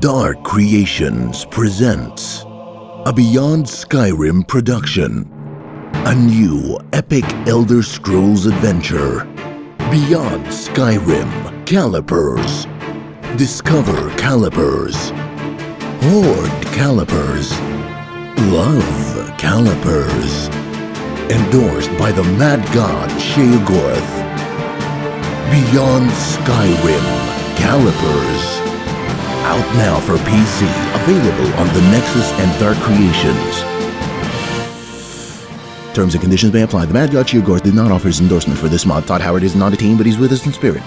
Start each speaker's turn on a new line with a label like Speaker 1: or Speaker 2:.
Speaker 1: Dark Creations presents a Beyond Skyrim production. A new epic Elder Scrolls adventure. Beyond Skyrim Calipers. Discover Calipers. Hoard Calipers. Love Calipers. Endorsed by the Mad God Sheogorath. Beyond Skyrim Calipers. Out now for PC. Available on the Nexus and Dark Creations. Terms and conditions may apply. The Mad God Sheogorath did not offer his endorsement for this mod. Todd Howard is not a team, but he's with us in spirit.